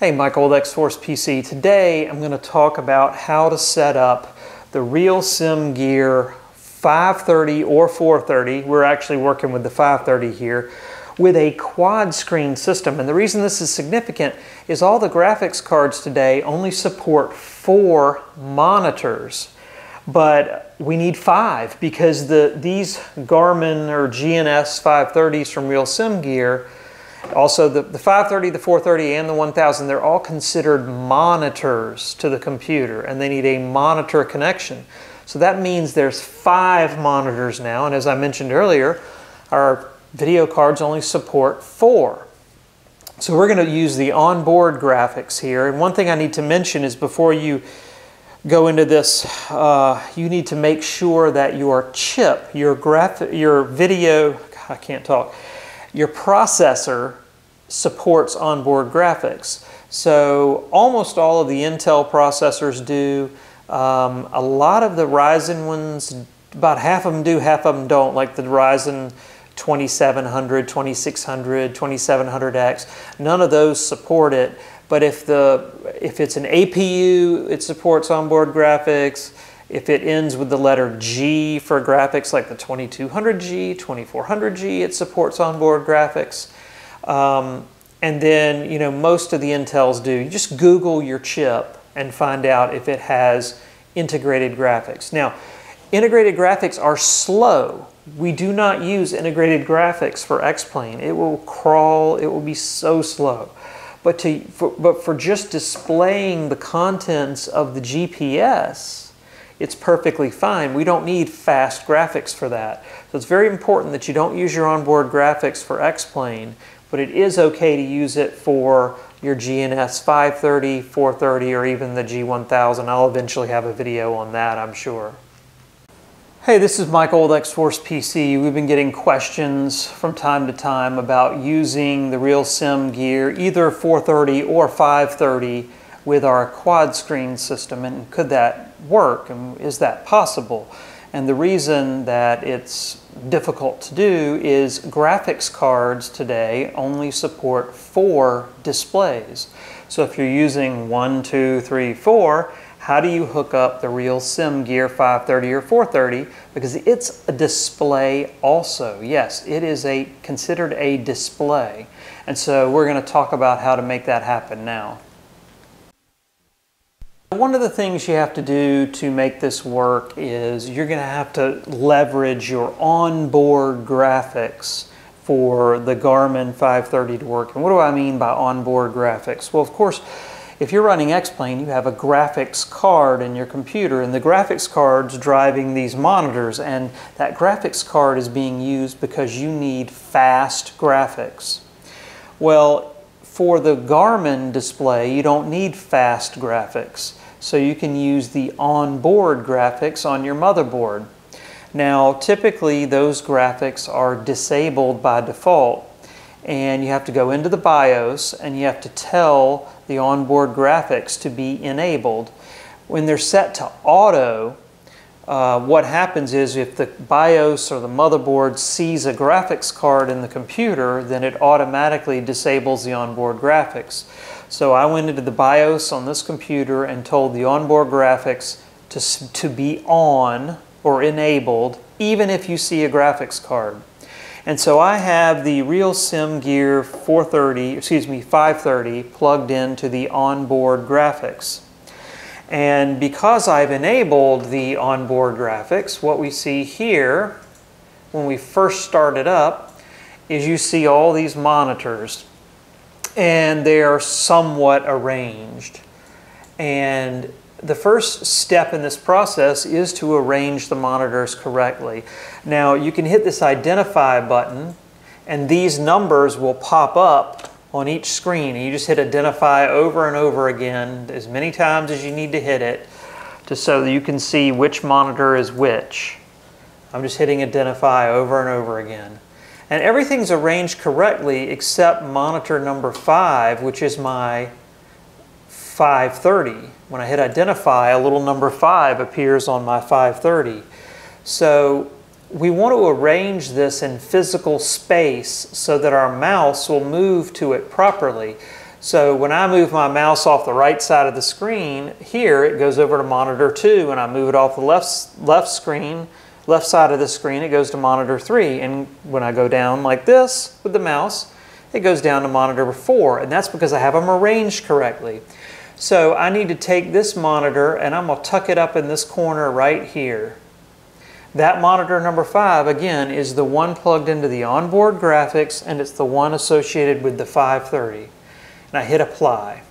Hey, Mike Old X-Force PC. Today I'm going to talk about how to set up the RealSim Gear 530 or 430. We're actually working with the 530 here with a quad screen system. And the reason this is significant is all the graphics cards today only support four monitors. But we need five because the these Garmin or GNS 530s from RealSim Gear also, the, the 530, the 430, and the 1000, they're all considered monitors to the computer, and they need a monitor connection. So that means there's five monitors now, and as I mentioned earlier, our video cards only support four. So we're going to use the onboard graphics here. And one thing I need to mention is before you go into this, uh, you need to make sure that your chip, your, graph, your video, I can't talk, your processor supports onboard graphics. So almost all of the Intel processors do. Um, a lot of the Ryzen ones, about half of them do, half of them don't, like the Ryzen 2700, 2600, 2700X. None of those support it. But if, the, if it's an APU, it supports onboard graphics. If it ends with the letter G for graphics like the 2200G, 2400G, it supports onboard graphics. Um, and then, you know, most of the Intels do. You just Google your chip and find out if it has integrated graphics. Now, integrated graphics are slow. We do not use integrated graphics for X-Plane. It will crawl, it will be so slow. But, to, for, but for just displaying the contents of the GPS, it's perfectly fine. We don't need fast graphics for that. So it's very important that you don't use your onboard graphics for X-Plane, but it is okay to use it for your GNS 530, 430, or even the G1000. I'll eventually have a video on that, I'm sure. Hey, this is Mike Old X-Force PC. We've been getting questions from time to time about using the Real Sim gear, either 430 or 530, with our quad screen system and could that work and is that possible? And the reason that it's difficult to do is graphics cards today only support four displays. So if you're using one, two, three, four, how do you hook up the RealSim Gear 530 or 430? Because it's a display also. Yes, it is a considered a display. And so we're going to talk about how to make that happen now. One of the things you have to do to make this work is you're going to have to leverage your onboard graphics for the Garmin 530 to work. And what do I mean by onboard graphics? Well, of course, if you're running X-Plane, you have a graphics card in your computer, and the graphics card's driving these monitors, and that graphics card is being used because you need fast graphics. Well, for the Garmin display, you don't need fast graphics so you can use the onboard graphics on your motherboard. Now, typically those graphics are disabled by default and you have to go into the BIOS and you have to tell the onboard graphics to be enabled. When they're set to auto, uh, what happens is if the BIOS or the motherboard sees a graphics card in the computer, then it automatically disables the onboard graphics. So I went into the BIOS on this computer and told the onboard graphics to, to be on or enabled even if you see a graphics card. And so I have the RealSim Gear 430, excuse me, 530 plugged into the onboard graphics. And because I've enabled the onboard graphics, what we see here when we first start it up is you see all these monitors and they are somewhat arranged. And the first step in this process is to arrange the monitors correctly. Now you can hit this identify button and these numbers will pop up on each screen. And you just hit identify over and over again as many times as you need to hit it to so that you can see which monitor is which. I'm just hitting identify over and over again. And everything's arranged correctly except monitor number five, which is my 530. When I hit identify, a little number five appears on my 530. So we want to arrange this in physical space so that our mouse will move to it properly. So when I move my mouse off the right side of the screen, here it goes over to monitor 2 and I move it off the left, left screen, left side of the screen, it goes to monitor 3. And when I go down like this with the mouse, it goes down to monitor 4. And that's because I have them arranged correctly. So I need to take this monitor and I'm going to tuck it up in this corner right here. That monitor number 5, again, is the one plugged into the onboard graphics and it's the one associated with the 530 and I hit apply.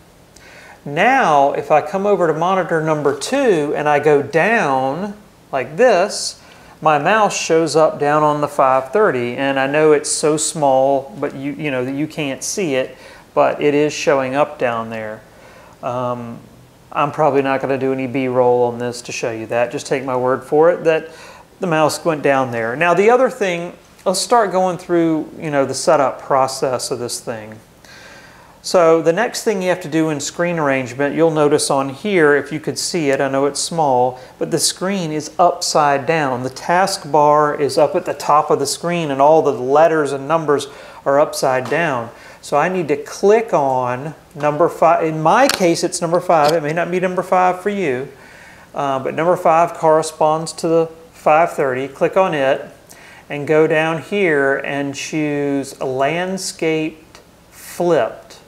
Now, if I come over to monitor number two and I go down like this, my mouse shows up down on the 530 and I know it's so small, but you, you know, that you can't see it, but it is showing up down there. Um, I'm probably not going to do any B-roll on this to show you that. Just take my word for it that the mouse went down there. Now the other thing, let's start going through, you know, the setup process of this thing. So the next thing you have to do in screen arrangement, you'll notice on here, if you could see it, I know it's small, but the screen is upside down. The taskbar is up at the top of the screen and all the letters and numbers are upside down. So I need to click on number five. In my case, it's number five. It may not be number five for you, uh, but number five corresponds to the 530. Click on it and go down here and choose landscaped flipped.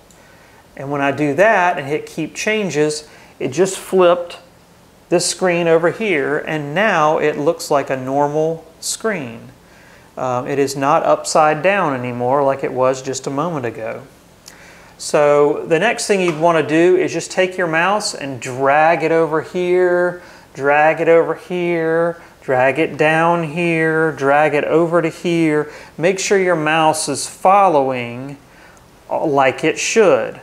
And when I do that and hit keep changes, it just flipped this screen over here and now it looks like a normal screen. Um, it is not upside down anymore like it was just a moment ago. So the next thing you'd want to do is just take your mouse and drag it over here, drag it over here, drag it down here, drag it over to here. Make sure your mouse is following uh, like it should.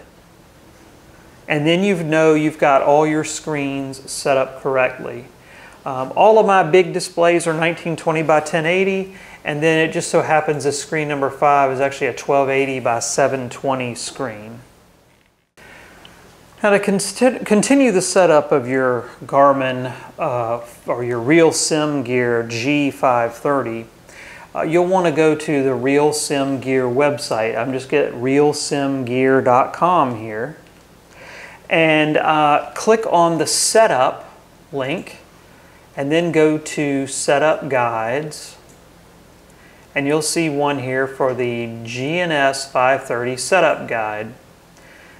And then you know you've got all your screens set up correctly. Um, all of my big displays are 1920 by 1080, and then it just so happens this screen number five is actually a 1280 by 720 screen. Now to continue the setup of your Garmin uh, or your Real Sim Gear G530, uh, you'll want to go to the Real Sim Gear website. I'm just at realsimgear.com here. And uh, click on the setup link and then go to setup guides. And you'll see one here for the GNS 530 setup guide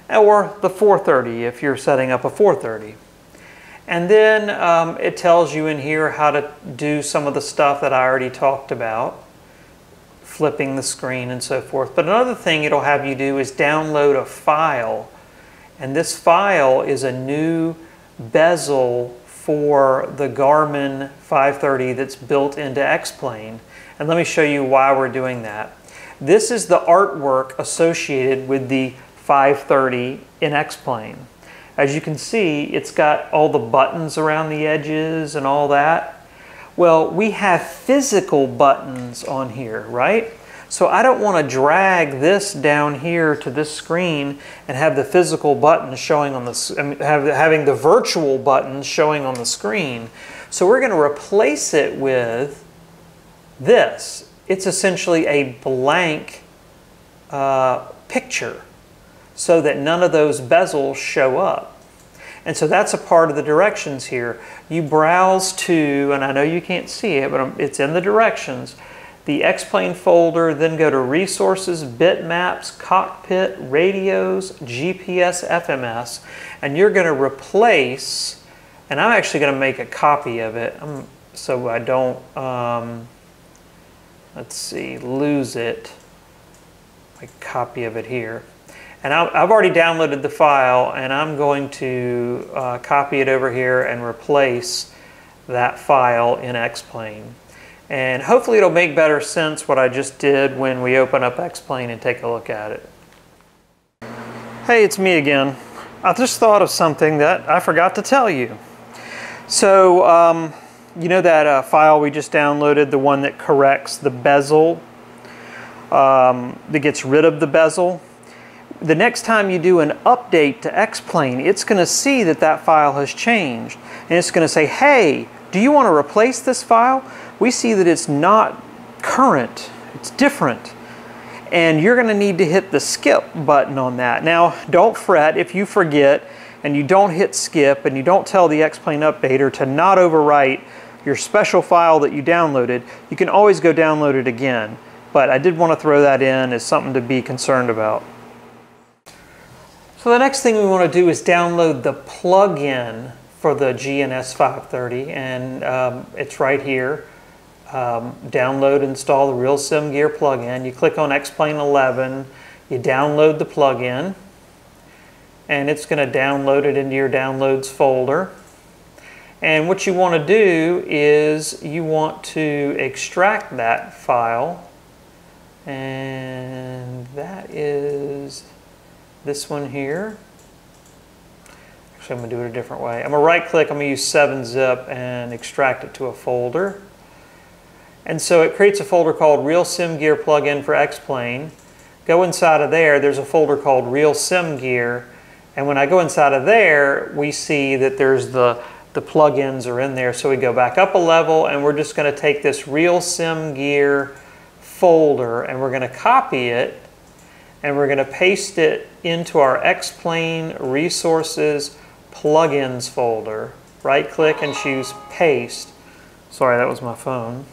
or the 430 if you're setting up a 430. And then um, it tells you in here how to do some of the stuff that I already talked about, flipping the screen and so forth. But another thing it'll have you do is download a file and this file is a new bezel for the Garmin 530 that's built into X-Plane. And let me show you why we're doing that. This is the artwork associated with the 530 in X-Plane. As you can see, it's got all the buttons around the edges and all that. Well, we have physical buttons on here, right? So I don't want to drag this down here to this screen and have the physical buttons showing on the, have, having the virtual buttons showing on the screen. So we're going to replace it with this. It's essentially a blank uh, picture so that none of those bezels show up. And so that's a part of the directions here. You browse to, and I know you can't see it, but it's in the directions the X-Plane folder, then go to Resources, Bitmaps, Cockpit, Radios, GPS, FMS, and you're going to replace, and I'm actually going to make a copy of it um, so I don't, um, let's see, lose it, a copy of it here. And I've already downloaded the file and I'm going to uh, copy it over here and replace that file in X-Plane. And hopefully it'll make better sense what I just did when we open up X-Plane and take a look at it. Hey, it's me again. I just thought of something that I forgot to tell you. So, um, you know that uh, file we just downloaded, the one that corrects the bezel, um, that gets rid of the bezel? The next time you do an update to X-Plane, it's going to see that that file has changed. And it's going to say, hey, do you want to replace this file? we see that it's not current, it's different. and you're gonna need to hit the skip button on that. Now, don't fret if you forget and you don't hit skip and you don't tell the X-Plane Updater to not overwrite your special file that you downloaded, you can always go download it again. But I did want to throw that in as something to be concerned about. So the next thing we want to do is download the plugin for the GNS 530 and um, it's right here. Um, download install the Real Sim Gear plugin. You click on X-Plane 11, you download the plugin and it's going to download it into your downloads folder. And what you want to do is you want to extract that file and this one here. Actually, I'm going to do it a different way. I'm going to right click, I'm going to use 7-zip and extract it to a folder. And so it creates a folder called Real Sim Gear Plugin for X-Plane. Go inside of there, there's a folder called Real Sim Gear and when I go inside of there, we see that there's the, the plugins are in there. So we go back up a level and we're just gonna take this Real Sim Gear folder and we're gonna copy it and we're gonna paste it into our X-Plane Resources Plugins folder. Right click and choose Paste. Sorry, that was my phone.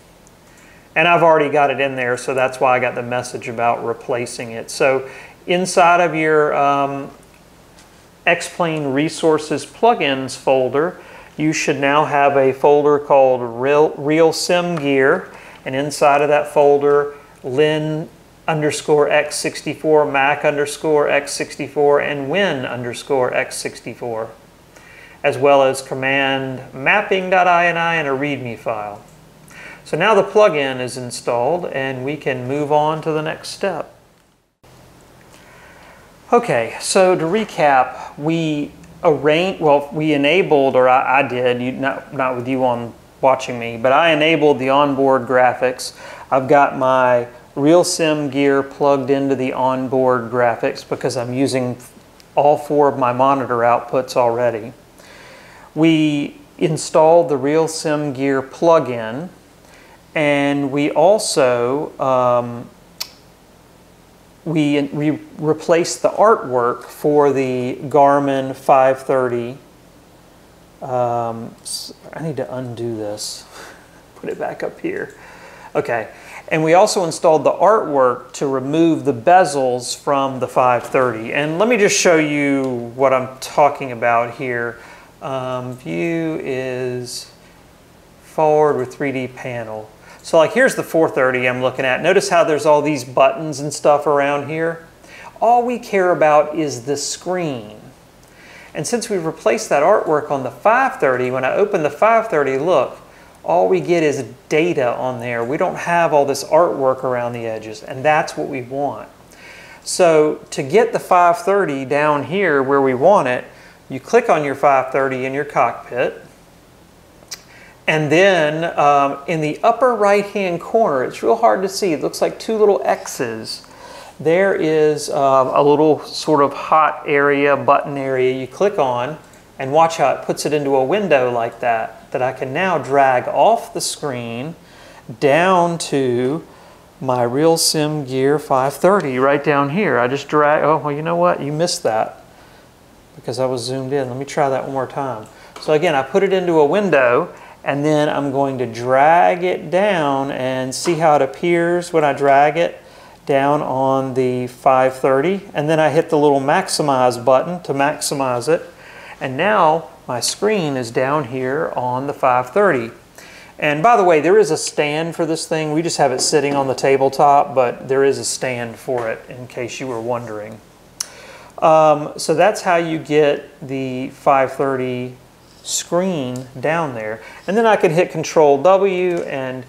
And I've already got it in there, so that's why I got the message about replacing it. So inside of your um, X-Plane Resources Plugins folder, you should now have a folder called Real, Real Sim Gear, and inside of that folder, Lin underscore x64, Mac underscore x64, and Win underscore x64, as well as command mapping.ini and a README file. So now the plugin is installed and we can move on to the next step. Okay, so to recap, we arranged, well, we enabled, or I, I did, you, not, not with you on watching me, but I enabled the onboard graphics. I've got my Real Sim gear plugged into the onboard graphics because I'm using all four of my monitor outputs already. We installed the Real Sim Gear plugin and we also um, we, we replaced the artwork for the Garmin 530. Um, I need to undo this, put it back up here. Okay, and we also installed the artwork to remove the bezels from the 530. And let me just show you what I'm talking about here. Um, view is forward with 3D panel. So like here's the 430 I'm looking at. Notice how there's all these buttons and stuff around here. All we care about is the screen. And since we've replaced that artwork on the 530, when I open the 530, look, all we get is data on there. We don't have all this artwork around the edges, and that's what we want. So to get the 530 down here where we want it, you click on your 530 in your cockpit, and then um, in the upper right hand corner, it's real hard to see, it looks like two little X's. There is um, a little sort of hot area, button area you click on and watch how it puts it into a window like that, that I can now drag off the screen down to my Real Sim Gear 530 right down here. I just drag, oh, well, you know what? You missed that because I was zoomed in. Let me try that one more time. So again, I put it into a window and then I'm going to drag it down and see how it appears when I drag it down on the 530 and then I hit the little maximize button to maximize it and now my screen is down here on the 530 and by the way there is a stand for this thing we just have it sitting on the tabletop but there is a stand for it in case you were wondering um, so that's how you get the 530 screen down there. And then I could hit Control W and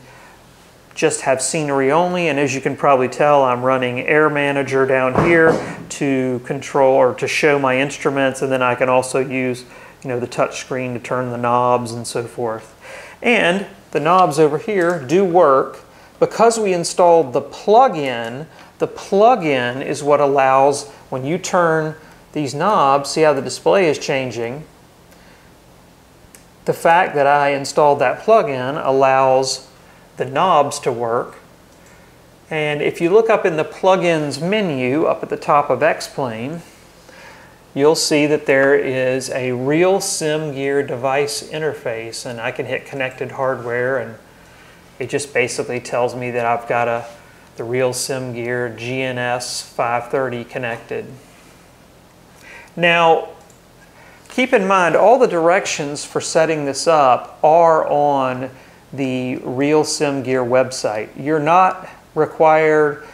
just have scenery only. And as you can probably tell, I'm running Air Manager down here to control or to show my instruments. And then I can also use you know, the touch screen to turn the knobs and so forth. And the knobs over here do work. Because we installed the plug-in, the plug-in is what allows when you turn these knobs, see how the display is changing, the fact that I installed that plugin allows the knobs to work And if you look up in the plugins menu up at the top of X-Plane, you'll see that there is a real SimGear device interface and I can hit connected hardware and it just basically tells me that I've got a the real SimGear GNS 530 connected. Now, keep in mind all the directions for setting this up are on the Real SimGear website. You're not required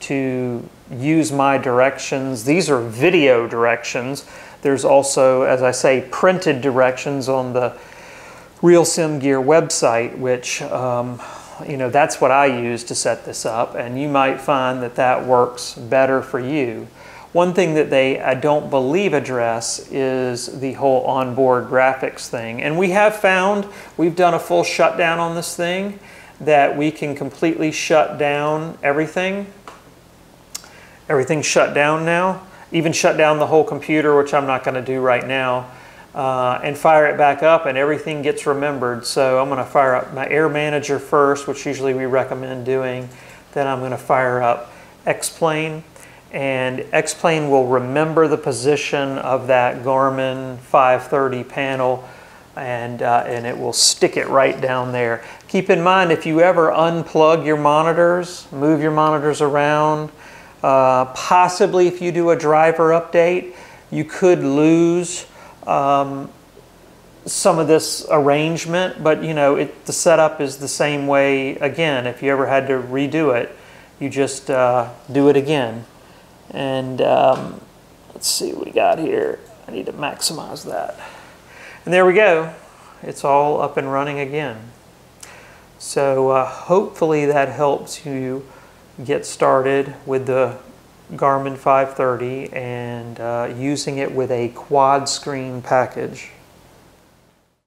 to use my directions. These are video directions. There's also, as I say, printed directions on the Real Sim Gear website, which, um, you know, that's what I use to set this up, and you might find that that works better for you. One thing that they, I don't believe, address is the whole onboard graphics thing. And we have found, we've done a full shutdown on this thing, that we can completely shut down everything. Everything's shut down now. Even shut down the whole computer, which I'm not going to do right now, uh, and fire it back up, and everything gets remembered. So I'm going to fire up my Air Manager first, which usually we recommend doing. Then I'm going to fire up X-Plane and X-Plane will remember the position of that Garmin 530 panel and, uh, and it will stick it right down there. Keep in mind if you ever unplug your monitors, move your monitors around, uh, possibly if you do a driver update, you could lose um, some of this arrangement, but you know, it, the setup is the same way again. If you ever had to redo it, you just uh, do it again. And um, let's see what we got here. I need to maximize that. And there we go. It's all up and running again. So uh, hopefully that helps you get started with the Garmin 530 and uh, using it with a quad screen package.